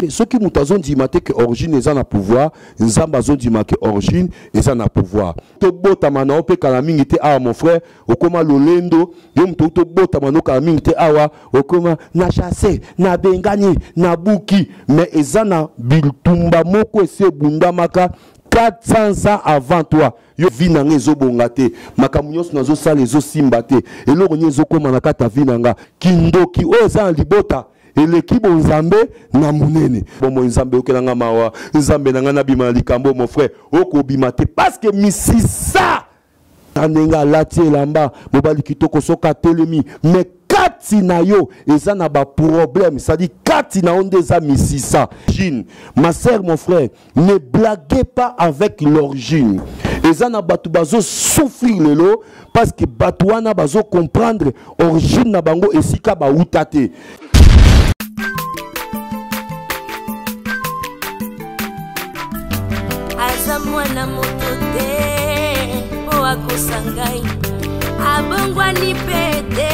te soki moto azondima te ke origine eza na pouvoir. Nzambe azondima ke origine eza na pouvoir. Tobotama na yo mpe kala mingi te awa mon frère okóma lolendo yo moto tobotama no kala mingi te awa okóma na chasse na bengani na buki mais eza na bitumba moko esi ebundamaka 400 ans avant toi yo vi na nga ezobonga te makambo nyonso nazosala ezosimba te eloko nini ezokóma na kati vi na na libota eleki bonzambe na monene. Bomo nzambe okelanga mawa. Nzambe na ngai likambo mon frère. Okobima te. Parceke misisa na ndenge alati elamba. Mobali kitoko soki atelemi me kati na yo eza na baproblème cestadi kati na yo nde misisa. Origine ma sœur mon frère ne blaguez pas avec l'origine. Eza na bato bazosouffrir lelo parce que bato wana bazocomprendre origine na bango esika bauta te mwana moto te mpo akosa ngai. Abongwani mpe te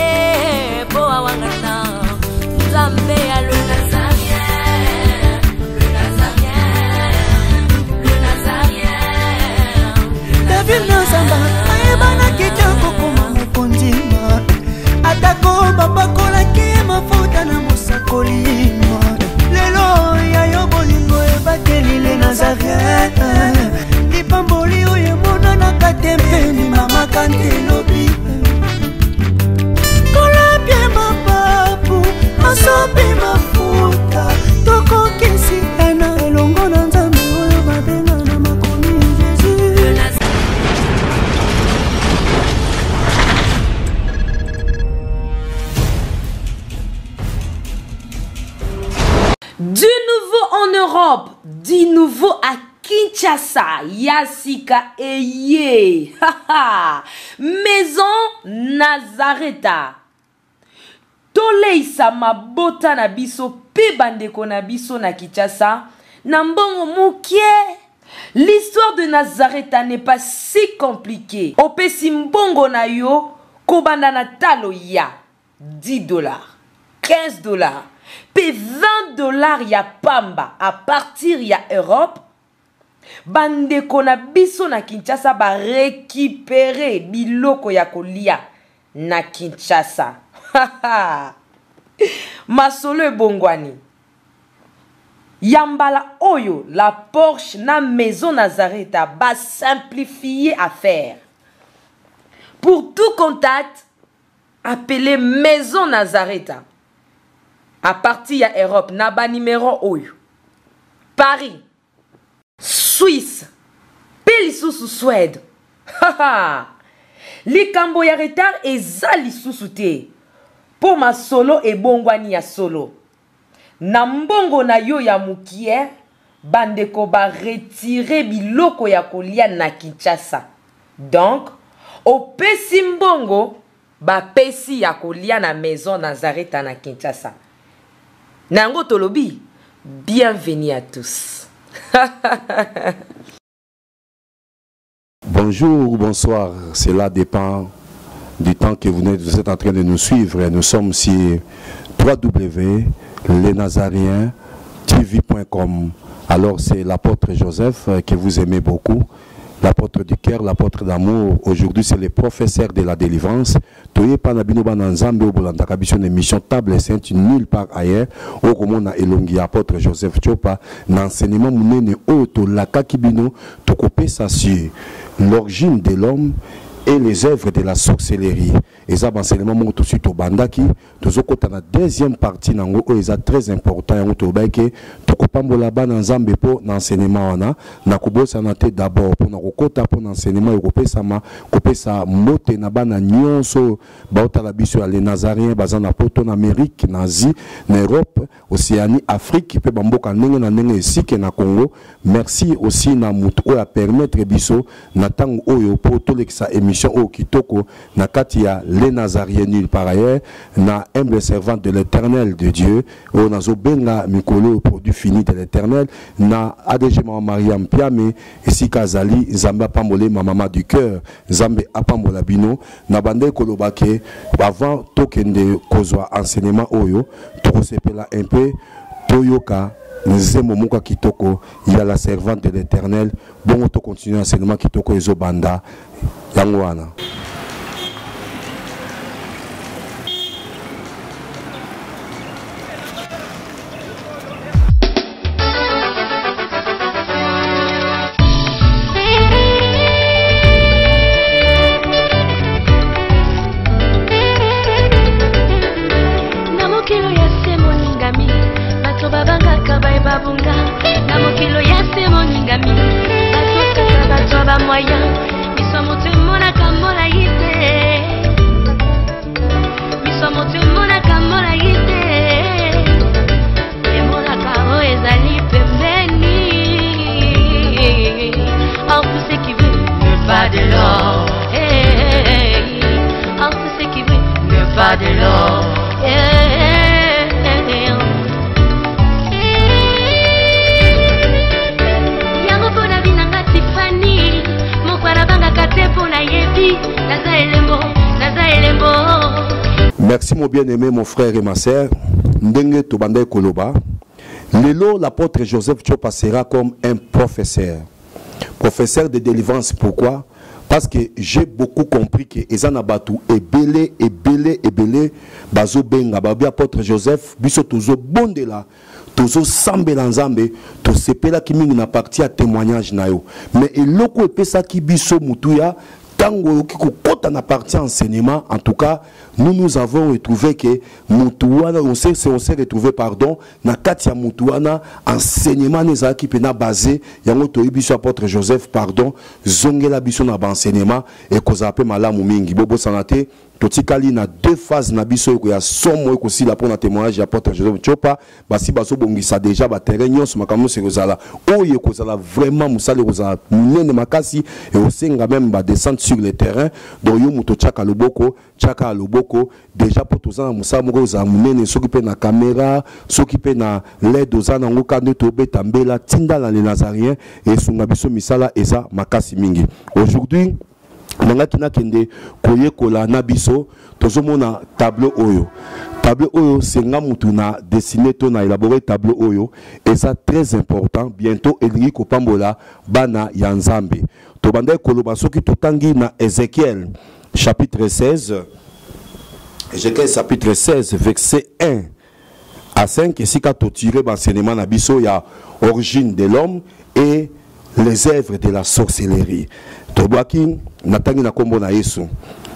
mpo awangana nzambe ya nazarien david nazamba ayebanaki te kokoma mokondima atako bapakolaki mafuta na mosakolima lelo yayo bolingo ebakeli le te mpeni mamaka nte elobi kolapie mapapu masopi mafuta Kinshasa, Yassika Eye, Haha. Maison Nazareta. toleisa mabota na biso mpe bandeko na biso na kinshasa na mbongo mokie l'histoire de nazareta n'est pas si compliqué opesi mbongo na yo kobanda na talo ya 10 dollars 15 dollars mpe 20 dollars ya pamba a partir ya europe bandeko na biso na kinshasa barekipere biloko ya kolia na kinshasa. Masolo ebongwani. Ya mbala oyo la porsche na maison nazareta basimplifie affaire. Pour tout contact appelez maison nazareta à partir ya europe na banimero oyo. Paris swisse mpe lisusu swede likambo ya retard eza lisusu te. Mpo masolo ebongwani ya solo. Na mbongo na yo ya mokie bandeko baretire biloko ya kolia na kinshasa. Donk opesi mbongo bapesi ya kolia na maison nazareta na kinshasa. Na yango tolobi bienvenu à tous Bonjour ou bonsoir, cela dépend du temps que vous êtes, en train de nous suivre. Nous sommes sur www.lesnazariens.tv.com. Alors c'est l'apôtre Joseph euh, que vous aimez beaucoup, l'apôtre du cœur, l'apôtre d'amour. Aujourd'hui c'est le professeur de la délivrance. Toye panabino bananzambe obolandaka biso na émission table sainte nulle part ailleurs. Okomona elongi apôtre Joseph Chopa na enseignement munene oyo tolakaki bino tokopesa sur l'origine de l'homme et les œuvres de la sorcellerie eza baenseignement moko tosi tobandaki tozokɔta na deuxième partie nango oyo eza très important yango tolobaki ke tokopambola bana nzambe mpo na enseignement wana na kobosana te d'abord mpo na kokɔta mpo na enseignement oyo kopesama kopesa mbote na bana nyonso. Oyo baotala biso ya le nazarien baza na poto na amérique na asie na europe océanie afrique mpe bamboka ndenge na ndenge esike na congo. Merci aussi na motu oyo apermettre biso na ntango oyo mpo tolekisa émission oyo kitoko na kati ya les nazariens nulle par ailleurs na humble servante de l'éternel de dieu oyo nazobenga mikolo produit fini de l'éternel na mama mariam piame esika azali nzambe apambolema mama du cœur nzambe apambola bino na bande koloba ke avant tokende kozwa enseignement oyo tokosepela un peu toyoka nzembo moko kitoko ya la servante de l'éternel bongo tokontinue enseignement kitoko ezobanda yango wana bien-aimé mon frère et ma sœur ndenge tobanda koloba l'apôtre joseph chopa sera comme un professeur. Professeur de délivrance pourquoi? Parce que j'ai beaucoup compris que eza na bato ebele ebele ebele bazobenga babi apôtre joseph biso tozobondela tozosambela nzambe tosepelaki mingi na parti ya témoignage na yo. Mais eloko epesaki biso mutuya ntango oyoki kokɔta na partie enseignement en tout cas nous nous avons retrouvé que mutu wana on s'est on s'est retrouvé pardon na kati ya mutu wana enseignement wana ezalaki mpena basé yango toyebi biso apôtre joseph pardon zongela biso na baenseignement ekozala mpe malamu mingi. Bobosana te totikali na deux phases na biso oyo ya somo oyo kosila mpona témoignage ya apôtre joseph chopa basi bazobongisa déjà baterrain nyonso makambo nyonso ekozala oyo ekozala vraiment mosala ekozala monene makasi ekosenga même badescente sur le terrain donc yo moto tiaka loboko tiaka ya loboko déjà mpo toza na mosala moko ozala monene soki mpe na caméra soki mpe na led oza nango ka nde tobeta mbela tindala le nazarien esunga biso misala eza makasi mingi. Aujourd'hui nangaki nakende koyekola na biso tozomona tableau oyo. Tableau oyo senga mutu na dessine to na élabore tableau oyo eza très important bientôt elingi kopambola bana ya nzambe tobandaki koloba soki totangi na ézéchiel chapitre 16 ézéchiel chapitre 16 verset 1 à 5 esika totire baenseignement na biso ya origine de l'homme et les œuvres de la sorcellerie.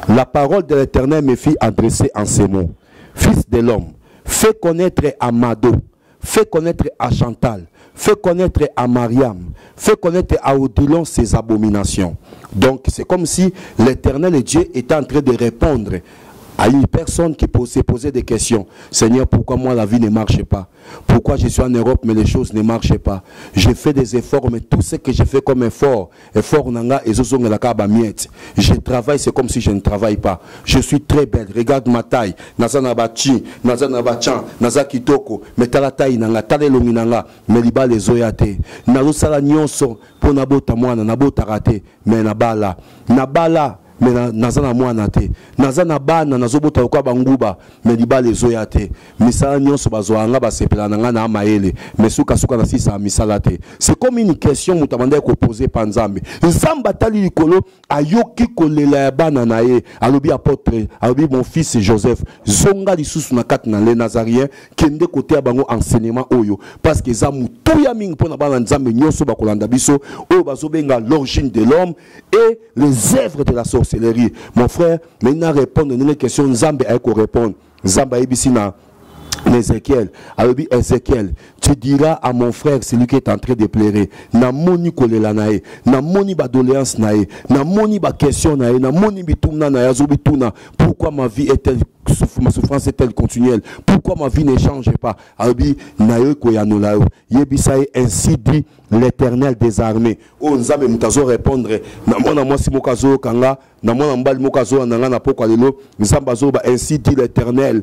La parole de l'éternel me fit adresser en ces mots. Fils de l'homme fais connaître à mado fais connaître à chantal fais connaître à mariam. Fais connaître à odilon ses abominations. Donc c'est comme si l'éternel dieu était en train de répondre à une personne qui s'est posé des questions. Seigneur, pourquoi moi la vie ne marche pas? Pourquoi je suis en Europe mais les choses ne marchent pas? J'ai fait des efforts mais tout ce que j'ai fait comme effort, effort nanga et Je travaille, c'est comme si je ne travaille pas. Je suis très belle, regarde ma taille. Naza na bachi, naza na bachan, naza kitoko, mais tala taille nanga, tala elongi nanga, mais liba les oyate. Nazo sala nyonso, po nabota mwana, nabota rate, mais nabala. Nabala, me na- naza na mwana te. Naza na bana banguba me libala ezoya te. Misala nyonso bazwaka nga basepela na nga na mayele me sukasuka nasisa ya misala te. C'est comme une question moto abandaki kopose pa nzambe. Nzambe likolo ayoki kolela ya bana na ye. Alobi apôtre alobi mon fils joseph. Zonga lisusu na kati na le nazarien kende koteya bango enseignement oyo. Parce que eza motuya mingi mpo na bana nzambe nyonso bakolanda biso oyo bazobenga l'origine de l'homme et les œuvres de la sorcellerie mon frère maintenant répondre ndenge question nzambe aye korépondre nzambe ayebisi na na Ézéchiel. Alobi Ézéchiel tu diras à mon frère celui qui est en train de pleurer namoni kolela na ye namoni badoléance na ye namoni baquestion na ye namoni bitumna na ye azobituna pourquoi ma vie est-elle ma souffrance est-elle continuelle? Pourquoi ma vie ne change pas? Alobi na yo koyanola yo. Yebisa ye ainsi dit l'éternel des armées. Oyo nzambe moto azorépondre na mwana mwasi moko azoyoka nga na mwana mobali moko azolanda nga na pokwa lelo nzambe azoloba ainsi dit l'éternel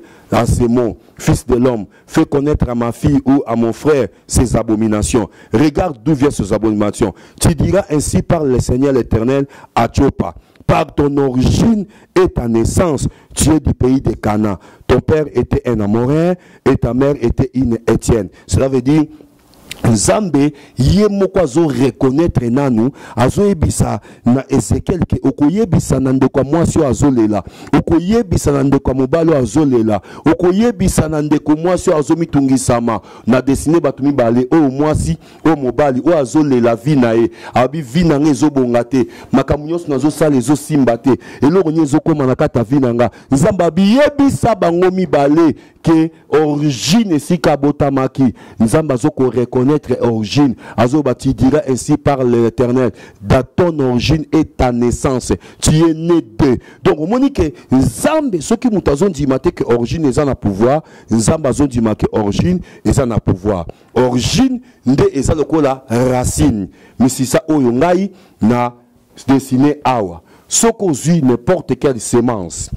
mots fils de l'homme fais connaître à ma fille ou à mon frère ses abominations regarde d'où viennent ces abominations tu diras ainsi parle le seigneur l'éternel à Tchopa par ton origine et ta naissance, tu es du pays de Cana. Ton père était un Amorin et ta mère était une Étienne. Cela veut dire nzambe ye moko azoreconnaître nanu azoyebisa na ezekiel ke. Okoyebisa na ndeko ya mwasi oyo azolela okoyebisa na ndeko ya mobali oyo azolela okoyebisa na ndeko mwasi oyo azomitungisama. Na desine bato mibale oyo mwasi oyo mobali oyo azolela vi na ye. Abi vi na nga ezobonga te. Makambo nyonso nazosala ezosimba te. Eloko nye ezokóma na kati ya vi na nga. Nzambe abiyebisa bango mibale ke origine esika abotamaki nzambe azokoreconnaître origine azoba tu diras ainsi par l'éternel dans ton origine et ta naissance tu es né de donc omoni ke nzambe soki moto azondima te ke origine eza na pouvoir. Nzambe azondima origine eza na pouvoir. Origine nde eza lokola racine. Misisa oyo ngai na dessine awa. Soki ozwi n'importe quelle sémence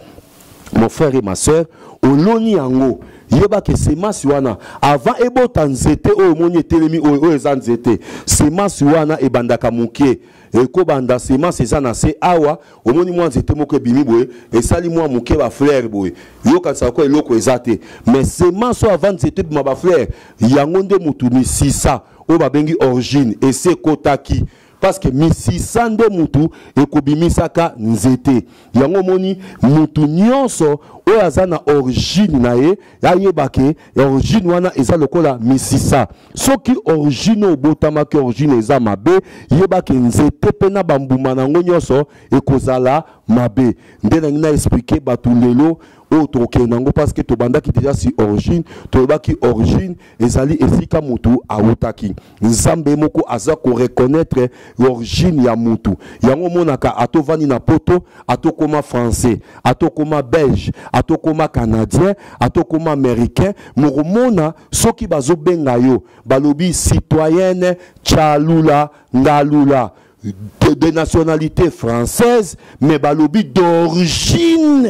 mon frère et ma sœur oloni yango yebaka semence wana avant ebota nzete oyo omoni etelemi oyo oyo eza nzete semence wana ebandaka moke ekobanda semence eza na se awa omoni mwa nzete moko ebimi boye esali mwa moke bafleur boye yokanisaka ko eloko eza te mais semence oyo avant nzete ebima bafleur yango nde motu misisa oyo babengi origine esi ekotaki parce que misisa nde mutu ekobimisaka nzete. Yango omoni mutu nyonso oyo aza na origine na ye ayebake origine wana eza lokola misisa. Soki origine oyo obotamaki origine eza mabe yebake nzete mpe na bambuma na yango nyonso ekozala mabe. Nde nangi na explike bato lelo oyo tokokende yango parce que tobandaki deja si origine toyebaki origine ezali esika mutu awutaki. Nzambe moko aza koreconnaitre origine ya mutu yango omonaka atovandi na poto atokoma français atokoma belge atokoma canadien atokoma américain. Mokomona soki bazobenga yo balobi citoyenne tchalula ngalula de, de nationalité française, mais balobi d'origine.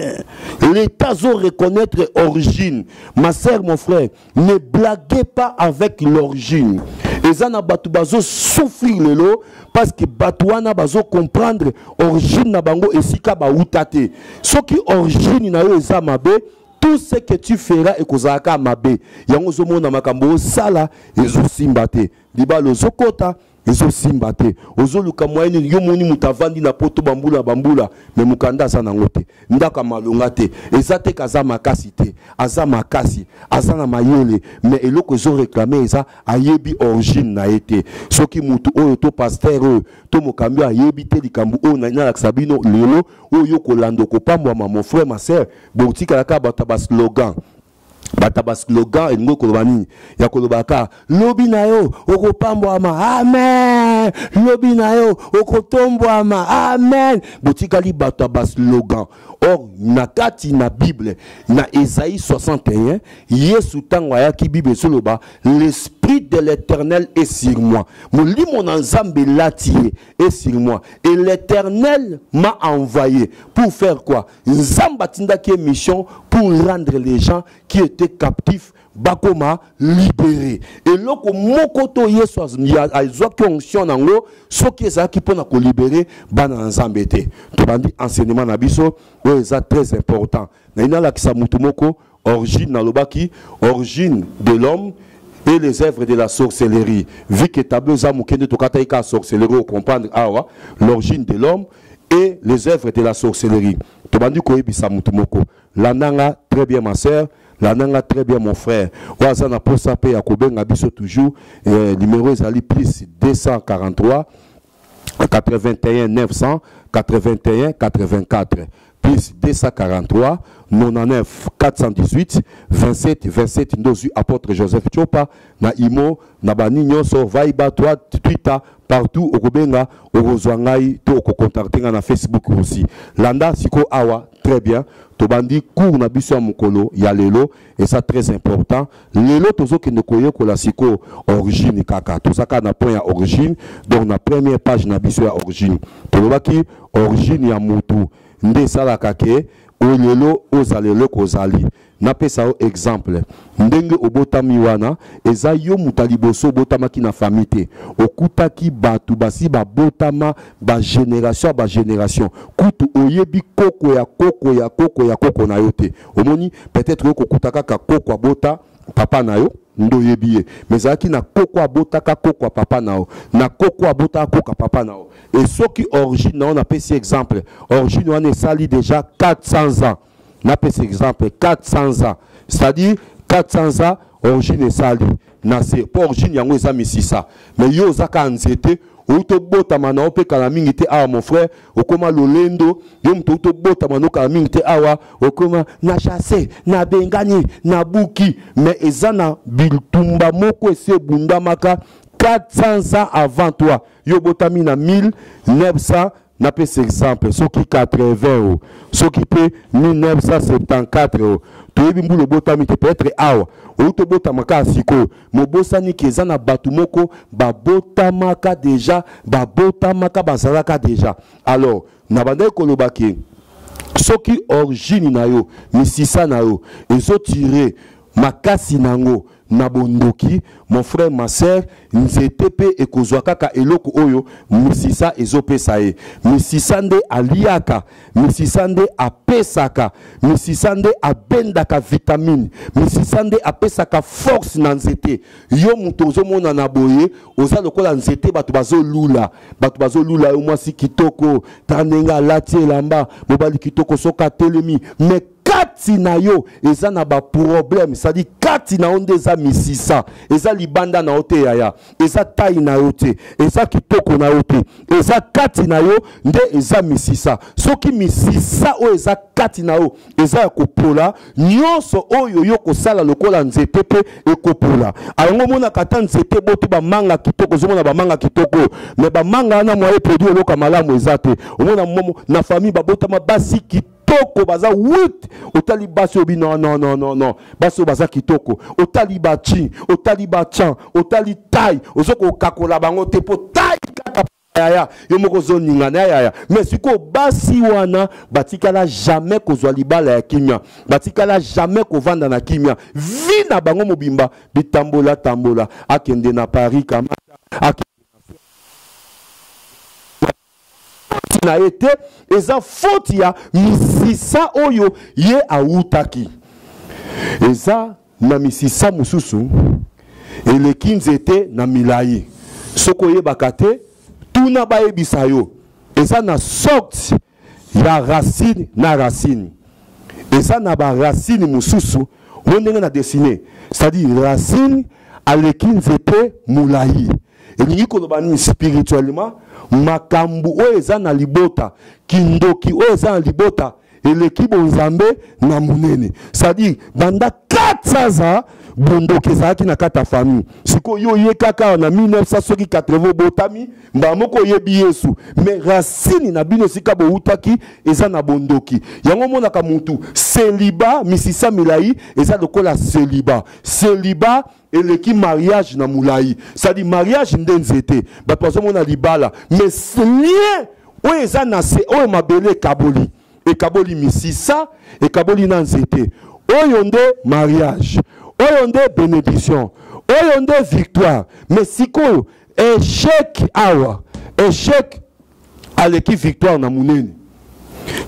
L'État doit reconnaître origine. Ma sœur, mon frère, ne blaguez pas avec l'origine. ezana bato bazosouffrir lelo parce que bato wana bazokomprendre origine na bango esika bauta te soki origine na yo eza mabe tout ce que tu feras ekozalaka mabe yango ozomona makambo osala ezosimba te libala ozokota ezosimba te. Ozoluka mwaye nini yo moni na poto bambula bambula. Me mokanda aza nango te. Ndako malonga te. Eza te aza makasi te. Aza makasi. Aza na mayele. Me eloko ezoreklame eza ayebi origine na ye te. Soki motu oyo to paster oyo to mokambi oyo ayebi te likambo oyo nalakisa bino lelo oyo yo kolanda okopambwama mon frère ma sœur. Botikalaka bato ya baslogan bato baslogan elingi koloba nini ya koloba kaka lobi na yo okopambwama amen. Lobi na yo okotombwama amen. Botikali bato ya baslogan or na kati na bible na esaïe 61 yesu ntango ayaki bible ezoloba l'esprit de l'éternel est sur moi. Molimo na nzambe elati ye est sur moi. Et l'éternel m'a envoyé pour faire quoi? Nzambe atindaki mission pour rendre les gens qui étaient captifs bakoma libéré. Eloko moko to yesu azwaki onction nango soki ezalaki mpona kolibere bana na nzambe te. Tobandi enseignement na biso oyo très important. Nayi nalakisa motu moko origine nalobaki origine de l'homme et les œuvres de la sorcellerie. Vu que tableau eza moke nde tokataki ka sorcellerie ocomprendre awa l'origine de l'homme et les œuvres de la sorcellerie. Tobandi koyebisa motu moko. Landanga très bien ma sœur landanga très bien mon frère. Oyo aza na posa mpe ya toujours. Eh, numéro ezali plus 243 81 900 81 84 plus 243 99 418 27 27 ndozwi apôtre joseph chopa na imo na bani nyonso viber twitter partout okobenga okozwa ngai to okocontacte ngai na facebook aussi. Landa siko awa très bien. Tobandi cour na biso ya mokolo ya lelo eza très important. Lelo tozokende koyekola siko origine kaka. Toza kaka na point ya origine donc na première page na biso ya origine. Tolobaki origine ya motu nde esalaka ke oyo lelo ozala eloko ozali napesa yo exemple. Ndenge obotami wana eza yo moto ya liboso obotamaki na famille te. Okutaki bato basi babotama bagénération ya bagénération kutu oyebi koko ya koko ya koko ya koko na yo te. Omoni peut-être yo kokuta kaka koko abota papa na yo nde oyebi ye. Mais ezalaki na koko abotaka koko ya papa na na koko abotaka koko papa na yo e soki origine na yo napesi exemple origine wana esali déjà 400 ans. Napesa exemple 400 ans. C'est-à-dire 400 ans origine esali na se mpo origine yango eza misisa. Mais yo oza nzete outi obotama na yo mpe mingi te awa mon frère. Okóma lolendo. Yo moto outi obotama na yo kala mingi te awa. Na chasse na bengani na buki. Mais eza na bitumba moko esi ebundamaka. 400 ans avant toi. Yo obotami na 1900 napesa exemple soki 80 o soki mpe 1974 o toyebi mbula obotami te peut-être awa outi obotama kaka sikoyo mobosani ke eza na bato moko babotamaka deja babotamaka bazalaka deja. Alors na bandaki koloba ke soki origine na yo misisa na yo ezotire makasi na bondoki. Mon frère ma sœur nzete mpe ekozwa kaka eloko oyo misisa ezopesa ye. Misisa nde aliaka misisa nde apesaka misisa nde abendaka vitamine misisa nde apesaka force na nzete. Yo moto ozomona na boye oza lokola nzete bato bazolula. Bato bazolula yo mwasi kitoko. Ta ndenge alati elamba mobali kitoko mais kati na yo eza na baproblème cestadi kati na yo nde eza misisa. Eza libanda na yo te yaya. Eza tai na yo te. Eza kitoko na yo te. Eza kati na yo nde eza misisa. Soki misisa oyo eza kati na yo eza ya kopola nyonso oyo yo kosala lokola nzete mpe ekopola. Alongo omonaka ata nzete boto bamanga kitoko ozomona bamanga kitoko. Me bamanga wana mwaye produit oloka malamu eza te. Omona na famille babotama basi kitoko kitoko baza wit otali basi obi non non non non non. Basi baza kitoko. Otali bachi otali bachan otali tai ozo kokakola bango te mpo tai kaka yaya yo moko ozoningana yaya mais sikoyo basi wana batikala jamais kozwa libala ya kimia. Batikala jamais kovanda na kimia. Vi na bango mobimba. Bitambola tambola. Akende na paris kamata akende na ye te eza foti ya misisa oyo ye awutaki. Eza na misisa mosusu eleki nzete na milai soki oyebaka te tuna bayebisa yo eza na sorte ya racine na racine. Eza na baracine mosusu oyo ndenge na dessine c'est-à-dire racine aleki nzete molai elingi koloba nini spirituellement? Makambo oyo eza na libota kindoki oyo eza na libota eleki bonzambe na monene. C'est-à-dire banda 400 bondoki ezalaki na kati ya famille. Sikoyo yo ye kaka awa na 1900 soki 80 obotami mbala moko oyebi yesu. Mais racine na bino esika bowutaki eza na bondoki. Yango omonaka mutu seliba misisa milai eza lokola seliba seliba eleki mariage na molai cestadi mariage nde nzete. Bato bazomona libala. Mais lien oyo eza na se oyo mabele ekaboli. Ekaboli misisa ekaboli na nzete. Oyo nde mariage oyo nde bénédiction oyo nde victoire. Mais sikoyo échec awa échec aleki victoire na monene.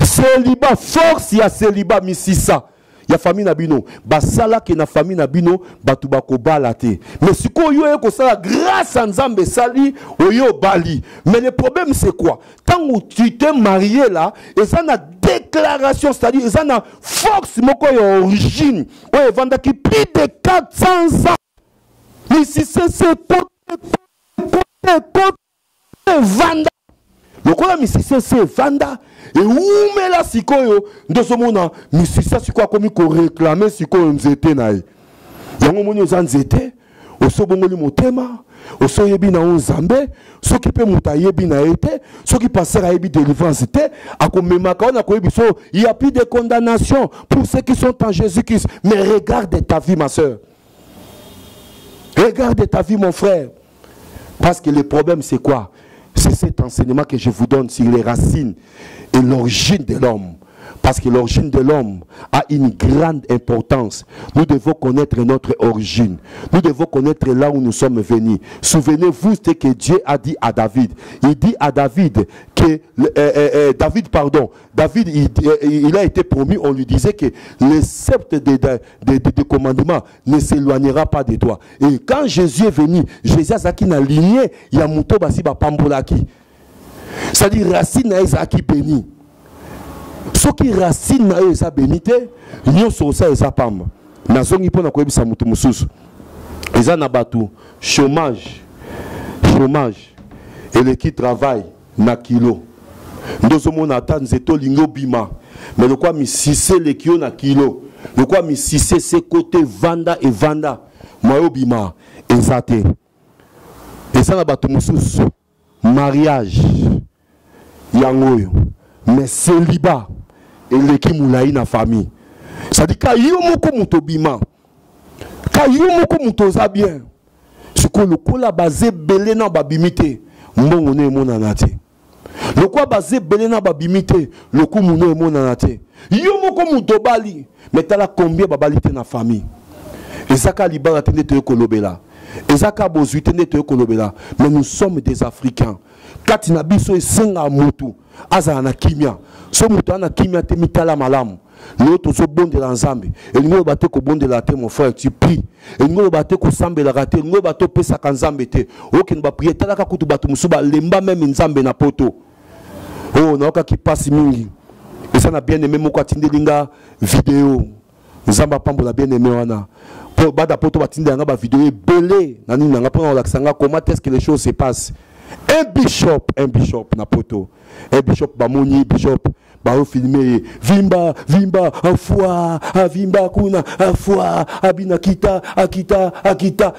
Seliba force ya seliba misisa ya famille na bino basalaki na famille na bino bato bakobala te. Mais sikoyo yo oye kosala grâce ya nzambe esali oyo obali. Mais le problème c'est quoi? Ntango tu te marie là eza na déclaration c'est-à-dire eza na force moko ya origine. Oyo evandaki plus de 400 ans. Misisese evanda lokola misisese evanda ewumela sikoyo. Nde ozomona misisa sikoyo akomi koreklame sikoyo nzete na ye yango omoni oza nzete osi obongoli motema osi oyebi na yo nzambe soki mpe moto ayebi na ye te soki paster ayebi délivrance te akomemaka wana koyebi so il y a plus de condamnation pour ceux qui sont en jésus christ mais regarde ta vie ma soeur. Regarde ta vie mon frère. Parce que le problème c'est quoi? C'est cet enseignement que je vous donne sur les racines et l'origine de l'homme Parce que l'origine de l'homme a une grande importance. Nous devons connaître notre origine. Nous devons connaître là où nous sommes venus. Souvenez-vous ce que Dieu a dit à David. Il dit à David que euh, euh, euh, David, pardon, David, il, a été promis, on lui disait que le sceptre des de, de, de, commandements ne s'éloignera pas de toi. Et quand Jésus est venu, Jésus a qui n'a ligné, il a Mouto Pambolaki. C'est-à-dire, racine a béni. Soki racine na yo eza beni te nyonso osala eza pamba. Nazongi mpona koyebisa moto mosusu. Eza na bato chômage chômage eleki travail na kilo. Nde ozomona ata nzete olingi obima me lokwa misise eleki yo na kilo. Lokwa misise se kote vanda evanda mwayo obima eza te. Eza na bato mosusu. Mariage yango oyo mais célibat eleki molai na famille. Cestadi ka yo moko moto obima ka yo moko moto oza bien sikoyo lokola baza ebele na babimi te mbongo no emonana te. Lokola baza ebele na babimi emonana te. Yo moko moto obali me tala combien babali te na famille? Eza ka libala te nde toye kolobela. Eza ka bozwi te kolobela. Mais nous sommes des africains kati na biso esengaka motu azala na kimia. So moto aza na kimia te mitala malamu. Lelo tozobondela nzambe. Elingi oloba te kobondela te mon frère tu prie elingi oloba te kosambelaka te. Elingi oloba te opesaka nzambe te. Okende baprie talaka kutu bato mosusu balemba meme nzambe na poto. Oyo naokaki mpasi mingi. Eza na bien aime moko atindeli nga video. Nzambe apambola bien aime wana. Mpo bada poto batindeli yanga bavideo ebele. Na nini nanga mpona kolakisa nga comment est ce que les choses se passent un bishop un bishop na poto un bishop bamoni bishop baofilme vimba vimba afwa avimba kuna afwa abina kita akita akita.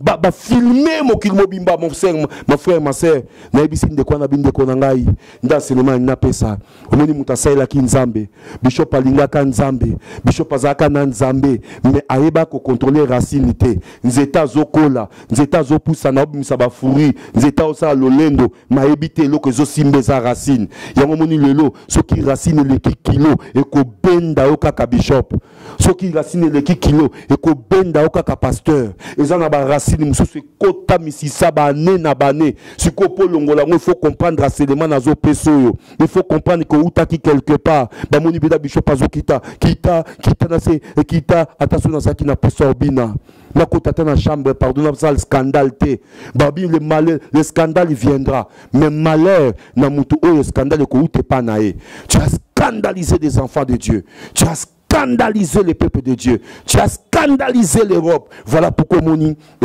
Bafilme ba, ba mokili mobimba mon frère ma frère ma sœur. Nayebisi ndeko wana bindeko na ngai. Nde enseignement napesa omoni moto asalelaki nzambe. Bishop alingaka nzambe. Bishop azalaka na nzambe. Me ayeba kokontrole racine te. Nzete azokola. Nzete azopusana obimisa bafuri nzete azosala lolendo. Mayebi te eloko ezosimba racine. Yango omoni lelo kilo soki racine eleki kilo ekobenda yo kaka bishop soki racine eleki kilo ekobenda yo kaka pasteur eza na baracine mosusu ekota misisa bane na bane sikoyo mpo longola yango ifo comprendre aselema nazopesa oyo ifo comprendre koutaki quelque part bamoni bida bishop azokita kita kita na se kita ata so nazalaki na posa obina nakota te na chambre pardon nasala scandale te. Babi le malheur le scandale viendra. Mais malheur na motu oyo scandale ekouta epa na ye tu as scandalisé des enfants de dieu. Tu as scandalisé le peuple de Dieu. Tu as scandalisé l'Europe. Voilà pourquoi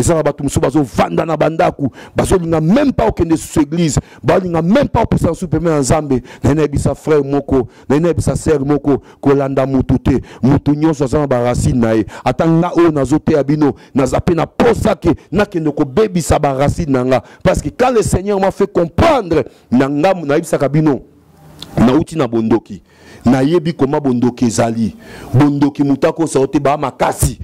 ça va tout muso bazo vanda na bandaku. Bazo linga même pas aucune sous église. Ba linga même pas pour sous premier ensemble. Na na bisa frère moko, na bisa sœur moko ko landa mutute. Mutu nyonso za ba racine na e. Atanga o nazote abino, nazape na posake na ko bebisa ba racine nanga parce que quand le Seigneur m'a fait comprendre nanga na bisa kabino nauti na bondoki. Nayebi koma bondoki ezali. Bondoki moto akosa te baa makasi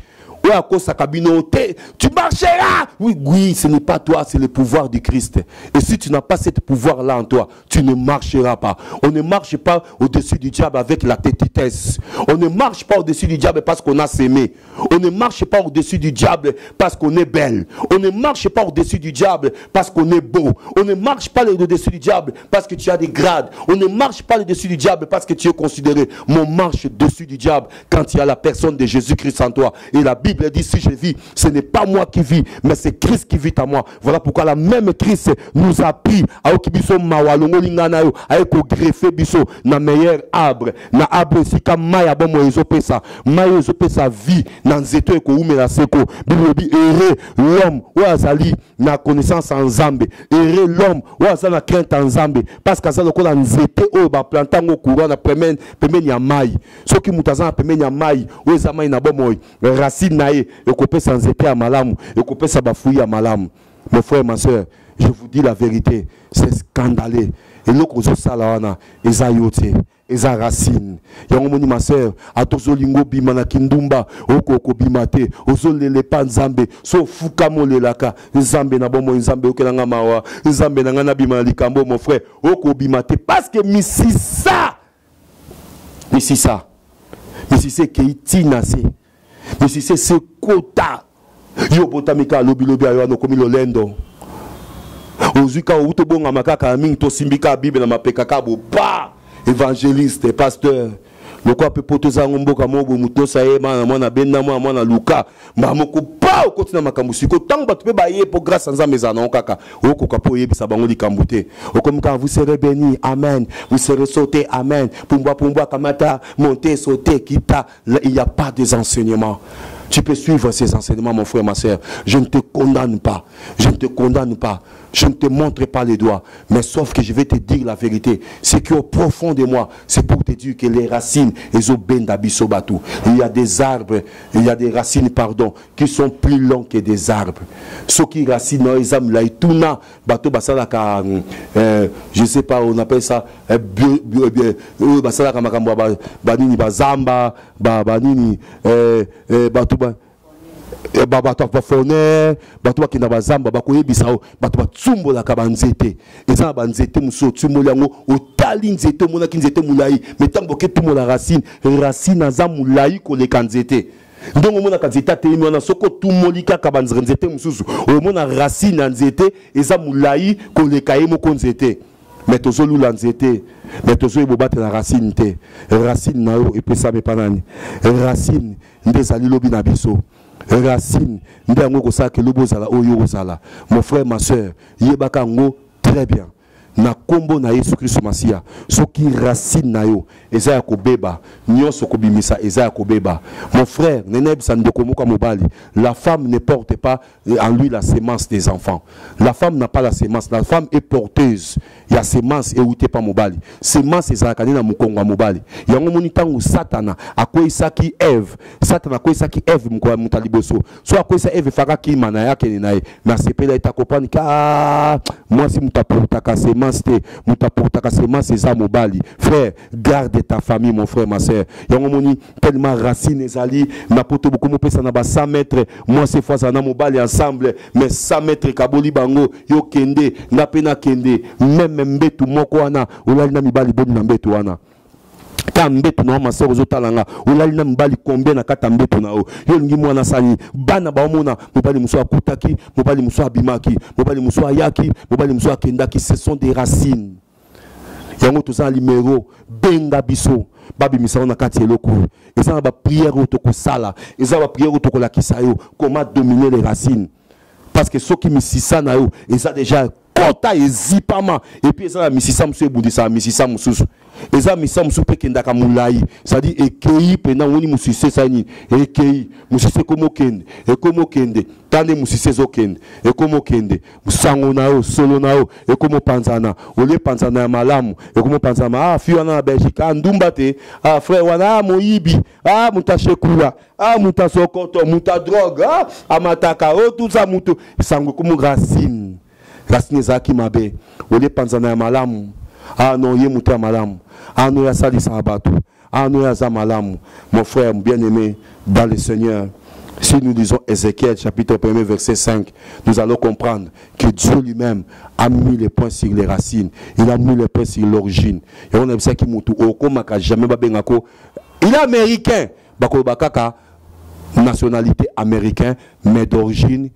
tu marcheras. Oui oui ce n'est pas toi c'est le pouvoir du Christ. Et si tu n'as pas ce pouvoir là en toi tu ne marcheras pas. On ne marche pas au-dessus du diable avec la tétitesse. On ne marche pas au-dessus du diable parce qu'on a sémé. On ne marche pas au-dessus du diable parce qu'on est belle. On ne marche pas au-dessus du diable parce qu'on est beau. On ne marche pas au-dessus du diable parce que tu as des grades. On ne marche pas au-dessus du diable parce que tu es considéré. Mon marche dessus du diable quand il y a la personne de Jésus-Christ en toi. Et la Bible Bible dit si je vis, ce n'est pas moi qui vis, mais c'est Christ qui vit à moi. Voilà pourquoi la même Christ nous a pris. À okibiso mawalongo lingana yo ayeko greffer biso na meilleur arbre na arbre sika maya bomo ezopesa. Maya ezopesa vie na nzeto ekoumela seko. Bible bi heureux l'homme oyo azali na connaissance en nzambe heureux l'homme oyo aza na crainte en nzambe parce que aza lokola nzete oyo baplanta yango courant na pembeni ya mai soki moto aza na pembeni ya mai oyo eza mai na bomoi racine na ye ekopesa ya malamu ekopesa bafui ya malamu. Mes frères ma soeur je vous dis la vérité c'est scandaleux. Eloko ozosala wana eza yo te eza racine. Yango moni ma sœur ata ozolinga obima na kindumba okoki kobima te ozolela epa nzambe so ofukama olelaka nzambe na bomoi nzambe okelanga mawa nzambe na ngai likambo mon frère okobima te. Parce que misisa misisa misisa ekei ntina se misisa esekota yo botami kaka lobilobi ayo wana okomi lolendo. Ozwi kaka outi obongama kaka mingi tosimbi kaka bible na mapeka kaka bopa évangéliste pasteur lokola mpe po toza yango mboka moko ayeba na mwana benda mwana mwana luka. Mbala moko pa okoti na makambo siko. Ntango bato mpe baye mpo grâce ya nzambe ezala nango kaka. Okoka mpo oyebisa bango likambo te. Okomi kaka vous serez béni amen. Vous serez sauté amen. Pumbwa pumbwa kamata. Monte sauté kita il n'y a pas des enseignements tu peux suivre ces enseignements, mon frère, ma soeur. Je ne te condamne pas. Je ne te condamne pas. Je ne te montre pas les doigts. Mais sauf que je vais te dire la vérité. C'est qu'au profond de moi, c'est pour te dire que les racines. Il y a des arbres, il y a des racines, pardon, qui sont plus longs que des arbres. Ceux qui bateau basalaka, euh, je sais pas, on appelle ça, bato bafone bato bakenda bazamba bakoyebisa o. Bato batsumbolaka banzete eza na banzete mosusu otimboli yango otali nzete omonaki nzete molai. Me ntango boke tumbola racine racine aza molai koleka nzete. Ndenge omonaka nzete atelemi wana soki otumoli kaka banzete mosusu omona racine ya nzete eza molai koleka ye moko nzete. Me tozolula nzete me tozoyeba obatela racine te. Racine na yo epesami epa nani? Racine nde ezali lobi na biso racine. Nde yango ekosalaka elobi ozala oyo ozala mon frère ma soeur yebaka yango très bien. Na nkombo na yesu kristo masiya soki racine na yo eza ya kobeba nyonso kobimisa eza ya kobeba. Mon frère nenayebisa ndeko moko ya mobali la femme ne porte pas en lui la sémence des enfants. La femme n'a pas la sémence la femme est porteuse ya sémence euti epa mobali. Sémence ezalaka nde na mokongo ya mobali. Yango moni ntango satana akweyisaki eve satana akweyisaki eve mokolo ya moto ya liboso. So akweyisa eve efaka kima na ye. Akende na ye me asepeli ete akopaniki "Ah, mwasi moto aportaka sémence te. Moto aportaka sémence eza mobali. Frère garde ta famille mon frère ma soeur. Yango moni tellement racine ezali na poto bokomi opesa na ba 100 mètre mwasi efo azala na mobali ensemble. Mais 100 mètre kaboli bango yo kende nga mpe nakende meme mbetu moko wana na mibali boni na mbetu wana. Ta mbeto na yo masere ozotala na mibali combien na kati olingi mwana asali bana baomona mobali mosusu akutaki mobali mosusu abimaki mobali mosusu ayaki mobali mosusu akendaki. Ce sont des racines. Yango toza na limero benga biso babimisa ngo na kati ya eloko. Oyo eza na bapriere oyo tokosala eza bapriere oyo tokolakisa yo comment dominer les racines. Parce que soki misisa na yo eza déjà kota ezipama. Epuis eza na misisa mosusu ebundisaka misisa mosusu eza misisa mosusu mpe ekendaka molai cestadire ekei mpena omoni mosisi esali nini? Ekei. Mosisi ekomi okende. Ekomi okende. Ta nde mosisi ezokende ekomi okende. Sango na yo solo na yo ekomi opanzana. Olie panzana ya malamu ekomi opanzana. Ah fi wana na belgique. Ah ndumba te. Ah frère wana. Ah moyibi. Ah moto ashekula ah moto asokoto moto adrogue ah amataka. O tuza moto. Sango ekomi racine racine ezalaki mabe olie panzana ya malamu ah non ye moto ya malamu ah non oyo asalisaka bato ah aza malamu mon frère bien aimé dans le seigneur si nous lisons Ézéchiel chapitre 1 verset 5, nous allons comprendre que Dieu lui-même a mis les points sur les racines. Il a mis les points sur l'origine. Et on a ça qui okomaka jamais. Il est américain. Nationalité américaine mais d'origine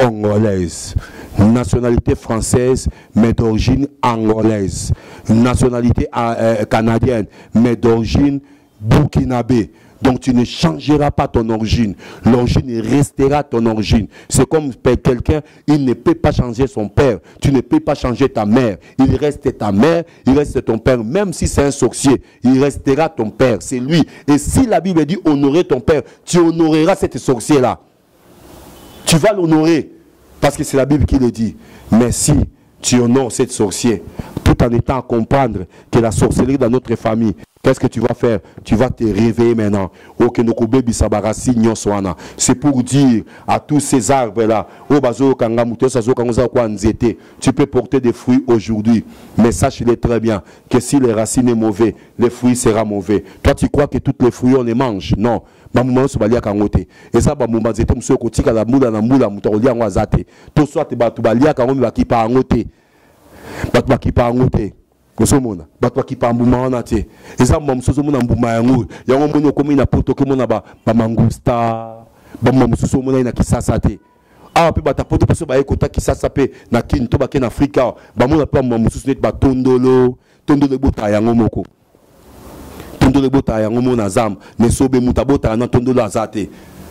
congolaise, nationalité française, mais d'origine angolaise, nationalité euh, canadienne, mais d'origine burkinabé. Donc tu ne changeras pas ton origine. L'origine restera ton origine. C'est comme quelqu'un, il ne peut pas changer son père. Tu ne peux pas changer ta mère. Il reste ta mère, il reste ton père. Même si c'est un sorcier, il restera ton père. C'est lui. Et si la Bible dit honorer ton père, tu honoreras cet sorcier-là tu vas l'honorer parce que c'est la Bible qui le dit. Mais si tu honores cette sorcière, tout en étant à comprendre que la sorcellerie dans notre famille, qu'est-ce que tu vas faire? Tu vas te réveiller maintenant. C'est pour dire à tous ces arbres-là, tu peux porter des fruits aujourd'hui. Mais sache-le très bien que si les racines sont mauvais, les fruits seront mauvais. Toi, tu crois que tous les fruits, on les mange? Non. Bamuma nyonso baliaka yango te. Eza bamuma nzete mosusu ekotikala mbula na mbula moto akolia yango aza te to swate bato baliaka yango me bakipa yango te. Bato bakipa yango te. Ozomona bato bakipa mbuma wana te. Eza mbuma mosusu ozomona yango yango moni okomi na poto okemona bamangusta bambuma mosusu omonai na kisasa te. Awa mpe bato apoto mpe so baye kota kisasa na kini to bake na afrika awa. Bamona mpe bambuma mosusu neti batondolo tondolo. Yango moko tondolo ebotaka yango moko na zamba mais sobe moto abotaka na tondolo aza te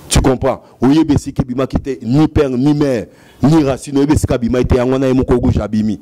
tu comprends? Oyebi esika ebimaki te ni père ni mère ni racine oyebi esika abimaki te yango wana ye moko ogouge abimi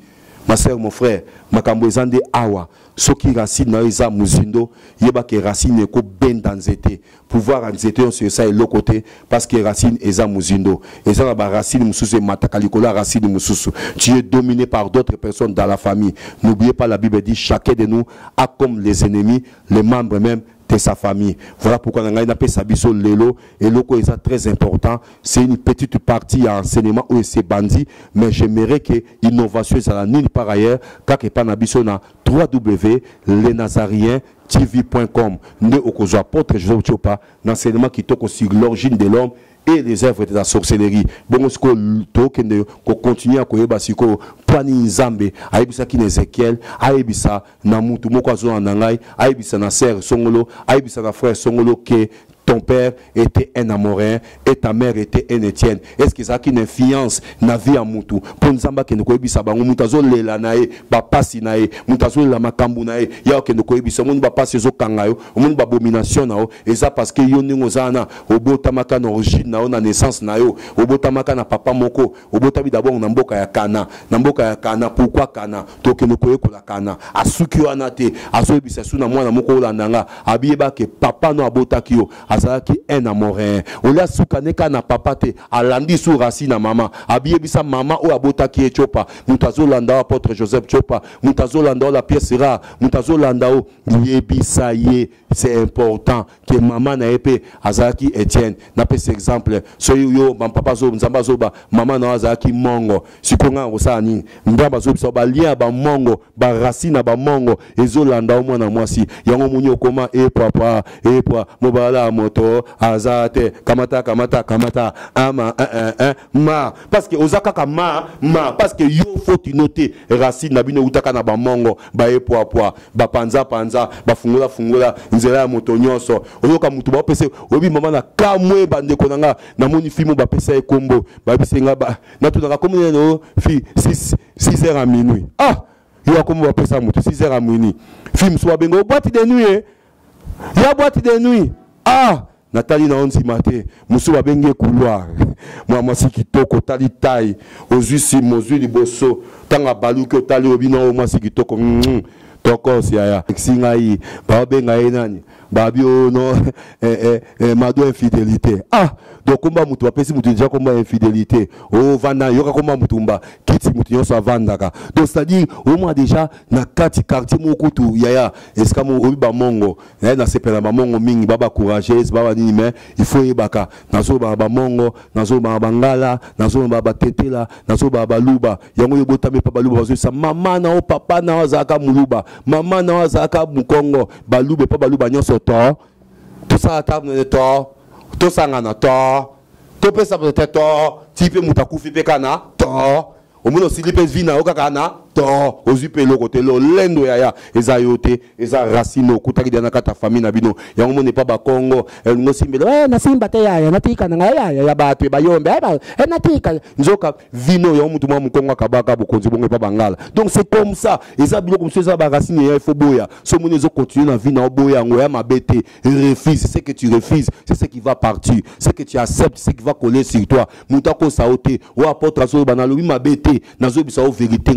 ma sœur mon frère makambo eza nde awa. Soki racine na yo eza mozindo yebaka racine ekobenda nzete. Pouvoir ya nzete nyonso esa eloko te parce que racine eza mozindo. Eza na baracine mosusu emataka likolo ya racine mosusu. Tu es dominé par d'autres personnes dans la famille. N'oubliez pas la bible dit chacun de nous a comme les ennemis les membres même de sa famille. Voilà pourquoi on a Sabiso Lelo et Loko est très important. C'est une petite partie à enseignement où c'est bandit, mais j'aimerais que l'innovation soit nulle par ailleurs, car que Panabiso na 3W, les Nazariens, TV.com, ne okozo apôtre Joseph Chopa, l'enseignement qui toque sur l'origine de l'homme et les œuvres de la sorcellerie. Bongo sikoyo tokende kokontinue koyeba sikoyo mpwani nzambe ayebisaki na ezekiel ayebisa na mutu moko na ngai na songolo ayebisa na frère songolo ke ton père était un amoréen et ta mère était un étienne. Est ce que ezalaki na influence na vie mutu mpo nzambe akende koyebisa bango mutu azolela na ye bapasi na ye makambo na ye ya bapasi babomination na yo eza parce que yo na origine na na naissance na yo obotamaka papa moko obotami dabord na mboka ya kana na mboka ya kana pourkui kana? Tokende koyekola kana asuki wana te su na mwana moko olanda nga abiyebake papa no abotaki yo azalaki un amoréen olia suka ne kaka na papa alandi su rasi na mama. Abiyebisa mama oyo abotaki ye tiopa. Moto azolanda o apôtre joseph tiopa. Moto azolanda la pièce rare. Moto azolanda o yebisa ye c'est important ke mama na ye mpe azalaki etienne. Napesa exemple soki yo bampapa nzambe azoba mama na yo azalaki mongo. Sikoyo ngai akosala nini? Nzambe azobisa balien ya bamongo baracine na bamongo ezolanda o mwana mwasi. Yango moni okoma epwapwa epwa mobala ya moto aza te. Kamata kamata kamata. Ama eh, eh, eh, ma. Parce que oza kaka ma ma. Parce que yo fo tino te racine na bino eutaka na bamongo. Baepwapwa bapanzapanza bafungolafungola nzela ya moto nyonso. Oyoka motu baopesa oyebi mama na kamwe bandeko na nga. Namoni fi mo bapesa ye kombo bayebisi nga natunaka kombo nene o fi 6 heures à minuit. Ah! Yo akombo bapesa motu 6 heures à minuit. Fi mosu babenga boîte de nuit ya boîte de nuit ah natali na yo nsima te mosusu babengi couloir. Mwa mwasi kitoko otali tai ozwi nsima ozwi liboso. Ntango abaluki otali obino oyo mwasi kitoko. Mm, tokosi yaya. Esingai baobenga ye nani babi oyo no eh, eh, eh, mado infidélité. Ah donc komba mutu bapesi mutu deja komba infidélité. Ovanda yoka komba mutumba kiti mutu nyonso avandaka donc c'est-à-dire omona déjà na kati quartier moko kutu yaya esika oyebi bamongo naye nasepela bamongo mingi baba courageuse baba nini mais il faut oyebaka nazolobaka bamongo nazolobaka bangala nazolobaka batetela nazolobaka baluba yango oyo ebotami mpa baluba bazoyebisa mama na o papa na o azalaka moluba mama na o baluba tɔ tosala table de tɔ tosangana tɔ topesa pete tɔ ti mpe moto akufi mpe kana tɔ omona osili mpe vi na yo kaka na to ozwi mpe eloko racine okutaki na moni e donc c'est comme ça eza biloko mosusu eza baracine ya ifo boya. So omoni ezocontinue na vi na yo boya yango ya mabe refuse ce que tu refuses c'est ce qui va partir ce que tu acceptes ce qui va coller sur toi. Yo vérité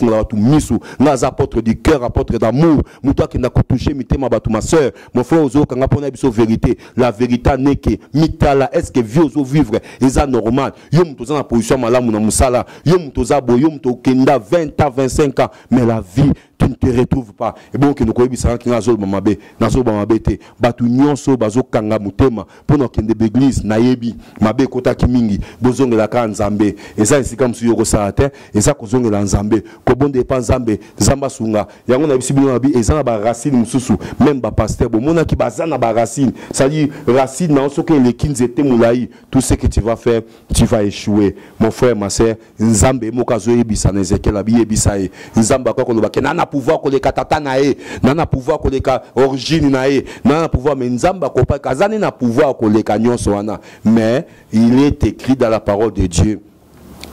kofungola bato apôtre du cœur apôtre d'amour. Moto akenda kotouche mitema bato ma sœur mon frère ozokanga mpona yebiso vérité la vérité aneke mitala. Est ce que vie ozovivre eza normal? Yo moto oza na position ya malamu na mosala yo moto oza boye yo moto okenda 20 ans 25 ans. Mais la vie tu ne te retrouves pas. Ebongo okende koyebisaka ngai azoloba mabe nazoloba mabe te bato nyonso bazokanga motema mpona okende baeglise nayebi mabe ekotaki mingi bozongelaka nzambe. Eza esika mosusu yo kosala te eza kozongela nzambe kobonde epa nzambe nzambe asunga. Yango na bisi bino na bi eza na baracine mosusu même bapaster bomonaki baza na baracine c'est-à-dire racine na yo soki eleki nzete molai. Tout ce que tu vas faire tu vas échouer. Mon frère ma sœur nzambe moko azoyebisa na ezekiel abiyebisa ye. Nzambe akoki koloba ke na na pouvoir koleka tata na ye. Na na pouvoir koleka origine na ye. Na pouvoir mais nzambe akopaka aza ne na pouvoir koleka nyonso wana. Mais il est écrit dans la parole de dieu.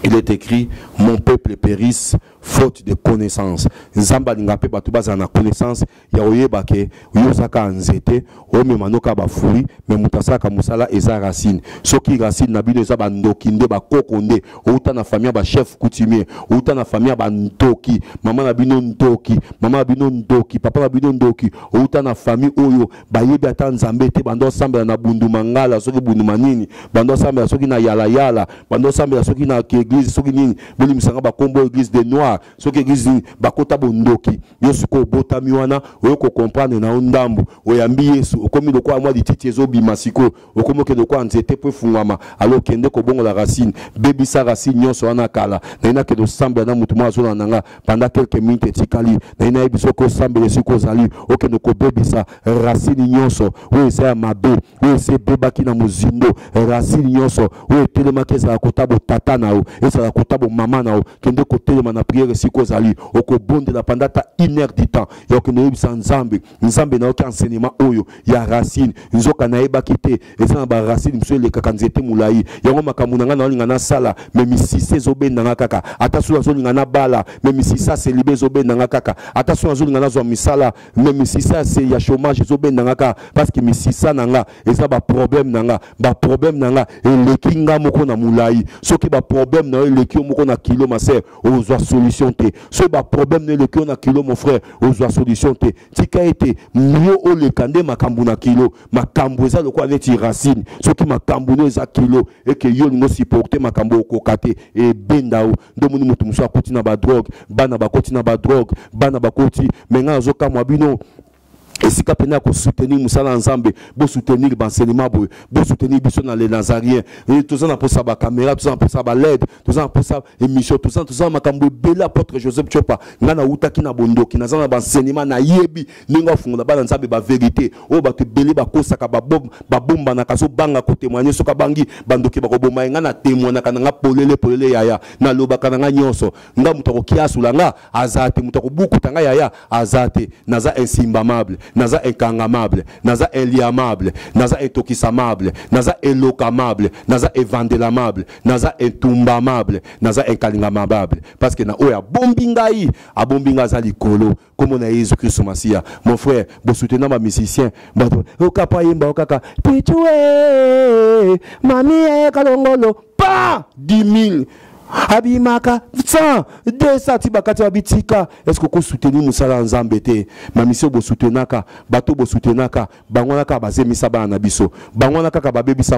Il est écrit mon peuple périsse faute de connaissance. Nzambe alinga mpe bato bazala na connaissance ya koyeba ke oyo ozaka ya nzete omema noka bafui me moto asalaka eza racine. Soki racine na bino eza bandoki nde bakoko nde outa na famille ya bachef coutumier outa na famille ya bandoki mama na bino ndoki mama na ndoki papa na bino ndoki outa na famille oyo bayebi ata nzambe te bando osambela na bunduma ngala soki bunduma nini bando osambela soki na yalayala bando osambela soki na eglise soki nini bolimisanga bakombo église de noir soki église nini bakota bondoki yo sikoyo obotami wana oyo kokomprendre na yo ndambo. Oyambi yesu okomi lokola mwa lititi ezobima sikoyo okomi okende lokola nzete mpo efungwama alo okende kobongola racine bebisa racine nyonso wana kala. Nayi nakende osambela na motu moko azolanda nga pendant quelques minutes etikali. Nayi nayebi soki osambela esika ozali okende kobebisa racine nyonso. Oyo eza ya mabe oyo esi ebebaki na mozindo racine nyonso. Oyo etelemaki ezala kota botata na yo ezala kota bomama na yo kende kotelema na priere esika ozali okobondela panda ata une heure du temps ya okende oyebisa nzambe nzambe nayoki enseignement oyo. Ya racine. Nzoka nayebaki te eza na baracine mosusu elekaka nzete molai yango makambo na ngai naolinga nasala me misisa ezobenda nga kaka ata soki nazolinga nabala me misisa ya selibe ezobenda nga kaka ata soki nazolinga nazwa misala me misisa ya chômage ezobenda nga kaka parceke misisa na nga eza baproblème na nga baproblème na nga eleki nga moko na molai soki baproblème na yo eleki yo moko na kilo maser ozwa solution te soki baproblème na eleki yo na kilo mon frère ozwa solution te tika ete yo oleka nde makambo na kilo. Makambo eza lokola neti racine soki makambo no eza kilo eke yo olingo supporte makambo okoka te ebenda o nde omoni moto mosusu akoti na badrogue bana bakoti na badrogue bana bakoti. Me ngai nazokamwa bino esika pene ya kosoutenir mosala ya nzambe bosoutenir baenseignement boye bosoutenir biso na le nazarien toza na mposa bacaméra toza na mposa baled toza na mposa émission toza toza na makambo ebele apôtre joseph chopa ngai nawutaki na bondoki naza na baenseignement nayebi ndenge afungola bana nzambe bavérité oyo bato ebele bakosaka babombanaka azobanga kotémoigne soki abangi bandoki bakoboma ye. Ngai na témoignaka na nga polele polele yaya nalobaka na ngai nyonso. Ngai moto akoki asula nga aza te moto akobukuta yaya aza te naza naza inkangamable naza eliamable naza intokisamable naza elokamable naza evandelamable naza intumbamable naza inkalingamable parce que na oyo abombi ngai abombi ngai aza likolo. Kombo na yesu kristo masiya mon frère bosoutenir bamusicien bato okapa okaka pitue mami ekalongolo pa 10 000 abimaka 100 200 ti bakati babitika estce okosoutenir mosala ya nzambe te? Mamisio bosoutenaka bato bosoutenaka bango wana kaka bazemisa bana na biso. Bango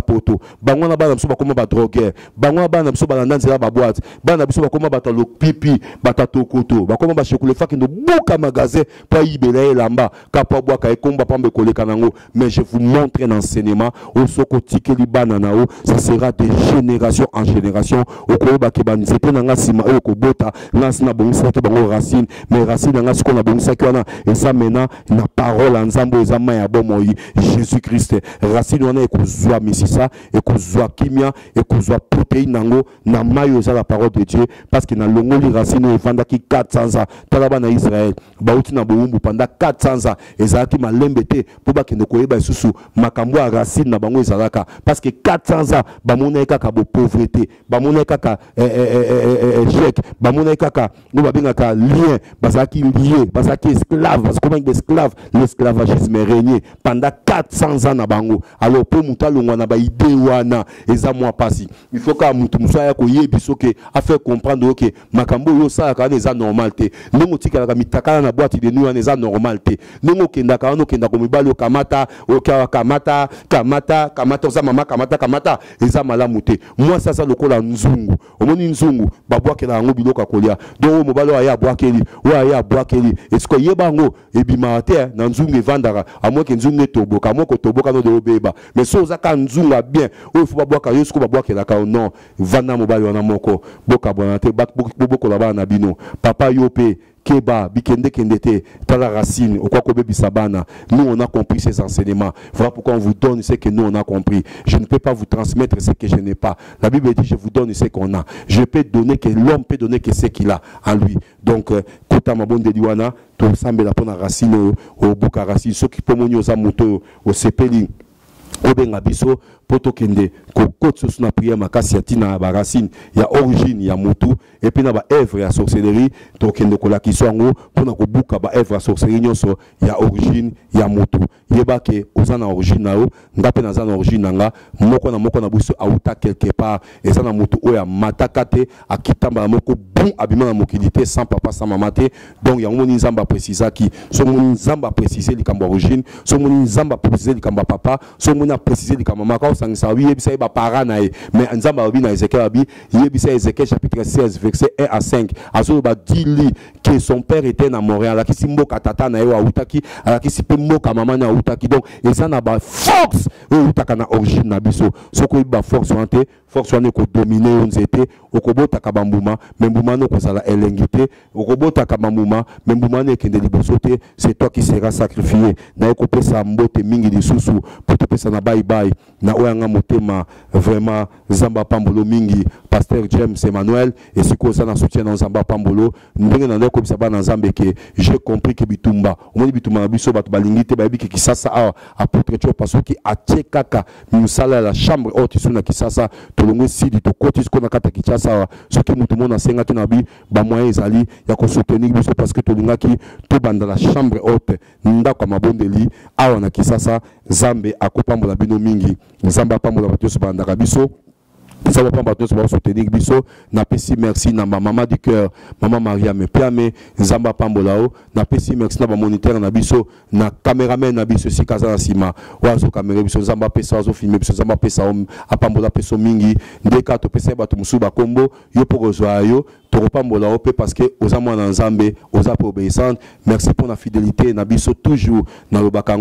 poto. Bango bana na biso bakoma badroguer bango wana bana na biso balanda nzela babwate bana na biso bakoma bato ya lopipi bato ya tokoto. Bakoma bashekule fakende buka magasin mpo ayibela ye elamba. Kapo abwaka ekomba pambe koleka nango. Mais je vous montre un enseignement. Oyo soki otikeli bana na yo ça sera de génération en génération. Okoyebaki banzete na nga nsima oyo kobota nga nsi nabongisaki bango racine. Mais racine na nga sikoyo nabongisaki wana eza mena na parole ya nzambe oyo eza mai ya bomoi jésus christ racine wana ekozwa misisa ekozwa kimia ekozwa protéine nango na mai oyo la parole de dieu parce que nalongoli racine oyo evandaki 400 ans. Tala bana israel bauti na bowumbu panda 400 ans ezalaki malembe te mpo bakende koyeba lisusu makambo ya racine na bango ezalaka. Parce que 400 ans bamonaki kaka bopauvreté bamonaki kaka eh, échec. Bamonaki kaka oyo babengaka lien bazalaki lie bazalaki esclave bakomaki baesclave l'esclavagisme régné pendant 400 ans na bango. Alors mpo moto alongwa na baide wana eza mwa mpasi il faut kaka motu mosusu aya koyebi soki afaire comprendre oke makambo oyo osalaka wana eza normal te ndenge otikalaka mitakala na boîte de nuit wana eza normal te ndenge okendaka wana okendaka mibali okamata okawa kamata kamata kamata oza mama kamata kamata eza malamu te mwasi aza lokola nzungu. Omoni omoni nzungu babwakela yango biloko ya kolia. Donc oyo mobali oyo aye abwakeli oyo aye abwakeli esiko oyeba yango ebimaka te na nzungu evandaka amoke nzungu etoboka node obeba. Mais so oza ka nzungu ya bien oyo fo babwaka yo siko babwakelaka yo? Non. Vanda mobali wana moko bokabwana te bobokola bana na bino. Papa yo mpe keba bikende kende te tala racine quoi kobebisa bana nous on a compris ces enseignements. Voilà pourquoi on vous donne ce que nous on a compris. Je ne peux pas vous transmettre ce que je n'ai pas. La bible dit je vous donne ce qu'on a. Je peux donner que l'homme peut donner que ce qu'il a en lui. Donc euh, kota mabondeli wana tosambela mpo na racine obuka racine. Soki mpo moni oza moto osepeli obenga biso mpo tokende kokoti susu na priere makasi ya ntina ya baracine ya origine ya motu epuis na baevre ya sorcellerie tokende kolakisa yango mpona kobuka baevre ya sorcellerie nyonso ya origine ya motu. Yeba ke oza na origine na yo nga mpe na origine na nga moko na moko na biso auta quelque part. Eza na motu oyo amataka te akitambala moko bon abima na mokili sans papa sans mama te. Donc yango moni nzambe aprécisaki so moni nzambe aprécise likambo ya origine so moni nzambe aprécise likambo ya papa so moni aprécise likambo maka osangisa abi yebisa ye bapara na ye. Mais nzambe na ezekiel abi yebisa ezekiel chapitre 16 verset 1 à 5 azoloba dili que son père était na montréal. Alakisi mboka tata na ye oyo autaki alakisi mpe mboka mama na autaki donc eza na baforce oyo eutaka na origine na biso. Soki oyebi baforce wana te force wana ekodomine yo nzete. Okobotaka bambuma me mbuma wana okozala elengi te. Okobotaka bambuma me mbuma wana ekende c'est toi qui sera sacrifié. Naye kopesa mbote mingi lisusu mpo topesa na baibai na oyo yanga motema vraiment nzambe apambolo mingi pasteur james emmanuel esika oza na soutien na nzambe apambolo ndenge na nde kobisa bana nzambe ke j'ai compris ke bitumba omoni bitumba na biso bato balingi te bayebi ke kisasa awa apôtre tiopa soki atie kaka mosala ya la chambre oyo tisu na kisasa tolongo esili tokoti sikoyo na kati ya kinshasa awa soki motu mona asengaki na bi bamoyen ezali ya kosoutenir biso parce que tolingaki tobanda la chambre haute ndako mabondeli awa na kisasa nzambe akopambola bino mingi nzambe apambola bato nyonso bandaka biso nzambe apamba bato nyonso bakosoutenir biso napesi merci na bamama du cœur mepiame nzambe apambola o napesi merci na bamoniteur na biso na cameraman na biso esika aza na nsima oyo azokamere biso nzambe apesa azofilme biso nzambe apesa apambola apeso mingi. Ndeka topesa ye bato bakombo yo mpo yo tokopambola yo parce que oza mwana nzambe oza mpe obéissante. Merci mpo na fidélité na biso toujours. Nalobaka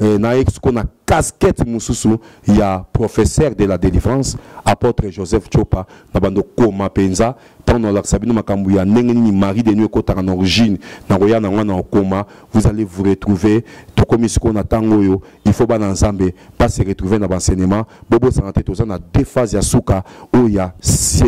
eh, naye sikoyo na casquette mosusu ya professeur de la délivrance apôtre joseph chopa na bando koma mpenza ntango nalakisa bino makambo ya ndenge nini mari de nuit ekɔtaka na origine na koya na wana okoma vous allez vous retrouver tokomi sikoyo na ntango oyo il faut bana nzambe base retrouver na baenseignement bobosana te toza na deux phase ya suka oyo ya,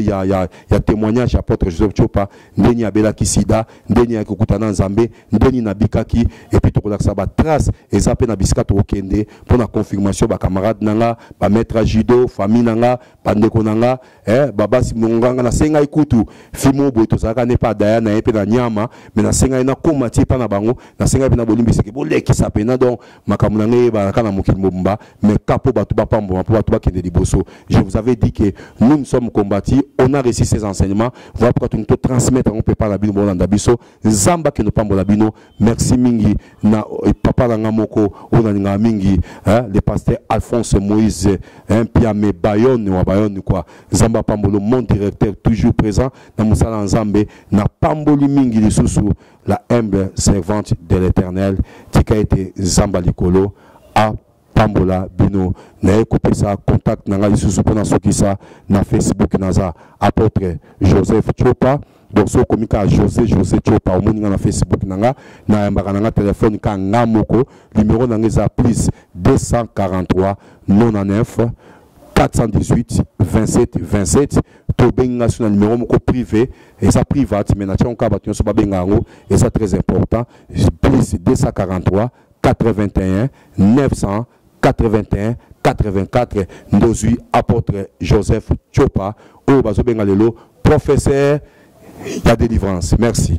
ya, ya, ya témoignage apôtre joseph chopa ndeni abelaki sida ndeni ayaki kokutana na nzambe ndeni nabikaki epuis tokolakisa batrace eza mpe na bisika tokokende mpo na confirmation bacamarade na nga bamaître ya judo famille na nga bandeko na nga eh, babasi monganga nasengai kutu. Fimo boye tozalaka nde mpe adaya na ye mpe na nyama me nasengai nakóma tie mpa na bango nasengai mpe na bolimbiseke bolekisa mpena donc makambo na ngai eyebaka na mokili mobimba me ka mpo bato bapamboma mpo bato bakende liboso. Je vous avais dit que nous nous sommes combattis on a réussi ces enseignements. Voilà pourquoi tolingi totransmettre yango mpe mpa na bino bolanda biso. Nzambe akende opambola bino merci mingi. Na papa na nga moko oyo nalingaka mingi hein, le pasteur alphonse moïse hein, piame bayone wa bayone quoi. Nzambe apambolo mon directeur toujours présent na mosala ya nzambe napamboli mingi lisusu la humble servante de l'éternel tika ete nzambe likolo apambola bino. Naye kopesa contact na ngai lisusu mpona sokisa na facebook naza apôtre joseph chopa donc so okomi kaka josé josé nga na facebook na na nga numero na plus 243 99 418 27 27 tobengi nga so na numero moko privé private eza très important. Plus 243 81 900 81 84 ndozwi apôtre joseph chopa oyo bazobenga lelo professeur ya délivrance. Merci